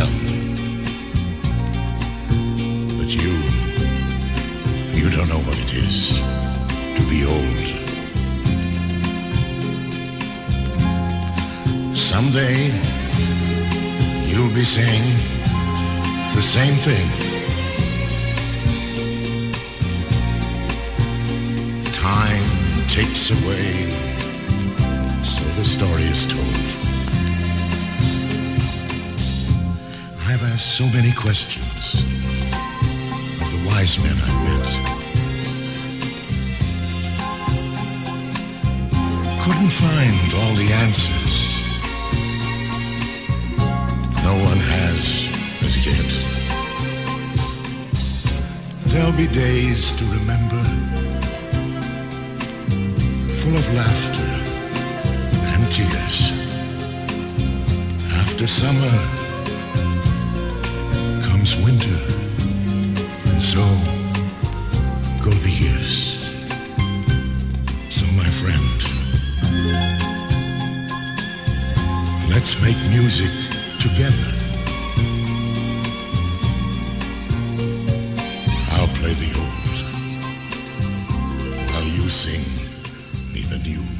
young. But you, you don't know what it is to be old. Someday, you'll be saying the same thing. Time takes away, so the story is told. I've asked so many questions of the wise men I've met. Couldn't find all the answers. No one has as yet. There'll be days to remember, full of laughter and tears. After summer winter, and so go the years. So, my friend, let's make music together. I'll play the old, while you sing me the new.